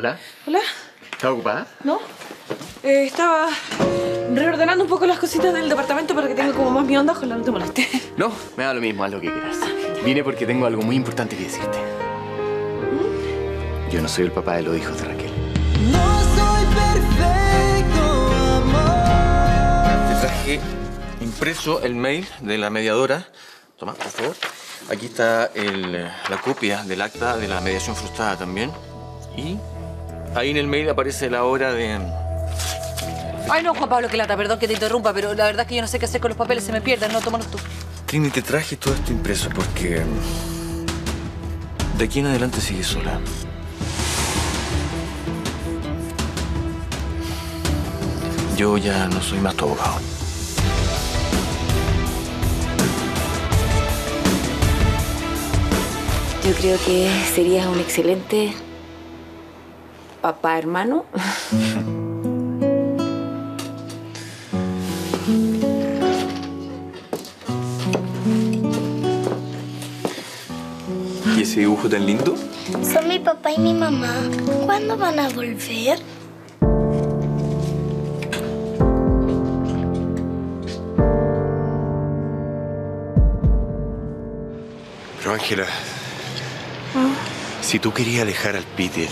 Hola. Hola. ¿Estás ocupada? ¿No? Eh, estaba reordenando un poco las cositas del departamento para que tenga como más mi onda. Ojalá no te moleste. No, me da lo mismo, haz lo que quieras. Vine porque tengo algo muy importante que decirte. Yo no soy el papá de los hijos de Raquel. No soy perfecto, amor. Te traje impreso el mail de la mediadora. Toma, por favor. Aquí está el- la copia del acta de la mediación frustrada también. Y ahí en el mail aparece la hora de... Ay, no, Juan Pablo, que lata, perdón que te interrumpa, pero la verdad es que yo no sé qué hacer con los papeles, se me pierden, no, tómalos tú. Trini, te traje todo esto impreso porque... De aquí en adelante sigue sola. Yo ya no soy más tu abogado. Yo creo que serías un excelente papá hermano. ¿Y ese dibujo tan lindo? Son mi papá y mi mamá. ¿Cuándo van a volver? Pero Ángela, si tú querías alejar al Peter,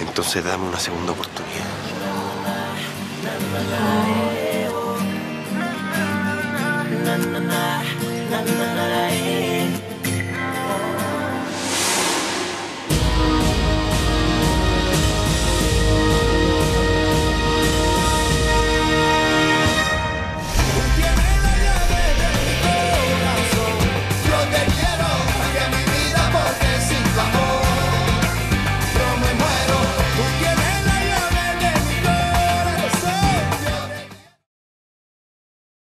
entonces dame una segunda oportunidad.